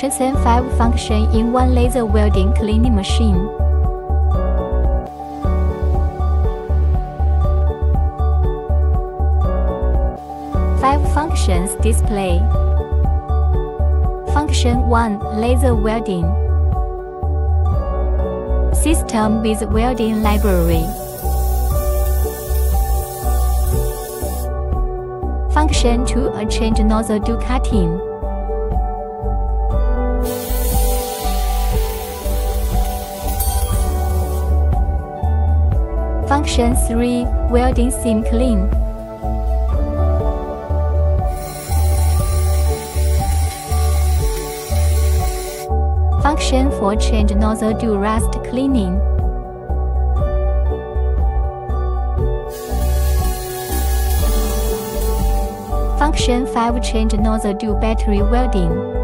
Transon 5 function in one laser welding cleaning machine. Five functions display. Function 1 Laser welding. System with welding library. Function 2 A change nozzle do cutting. Function 3 Welding seam clean. Function 4 Change nozzle do rust cleaning. Function 5 Change nozzle do battery welding.